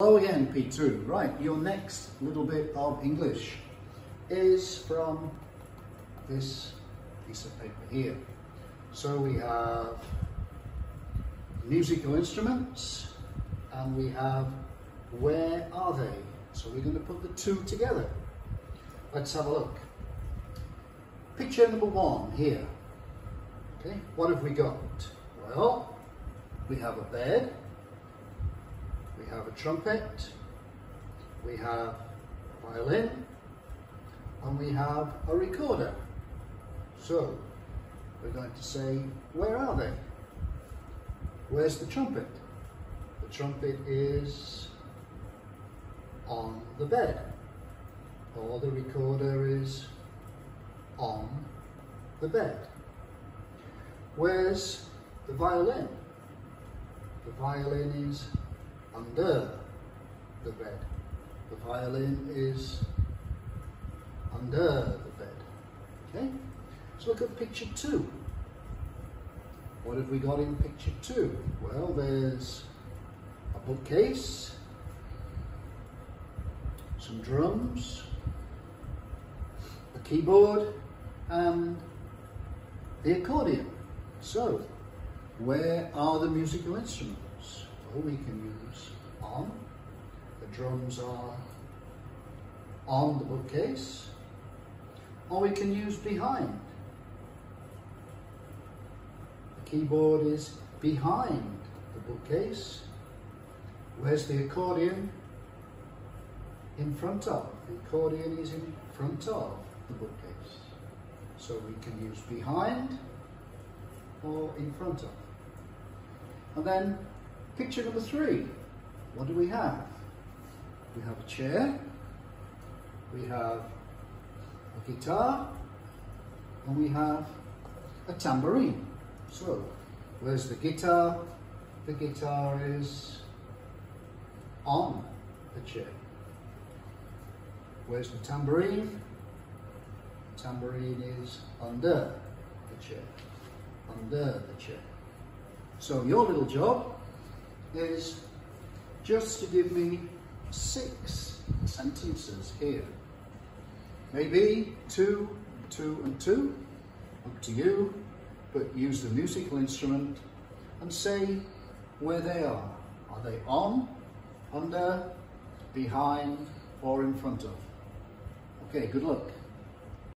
Hello again, P2. Right, your next little bit of English is from this piece of paper here. So we have musical instruments and we have where are they? So we're going to put the two together. Let's have a look. Picture number one here. Okay, what have we got? Well, we have a bed, we have a trumpet, we have a violin, and we have a recorder. So, we're going to say, where are they? Where's the trumpet? The trumpet is on the bed, or the recorder is on the bed. Where's the violin? The violin is under the bed. The violin is under the bed. Okay? So look at picture two. What have we got in picture two? Well, there's a bookcase, some drums, a keyboard, and the accordion. So, where are the musical instruments? Well, we can use on. The drums are on the bookcase. Or we can use behind. The keyboard is behind the bookcase. Where's the accordion? In front of. The accordion is in front of the bookcase. So we can use behind or in front of. And then picture number three, what do we have? We have a chair, we have a guitar, and we have a tambourine. So, where's the guitar? The guitar is on the chair. Where's the tambourine? The tambourine is under the chair under the chair. So your little job is just to give me six sentences here. Maybe two, two and two, up to you, but use the musical instrument and say where they are. Are they on, under, behind or in front of? Okay, good luck.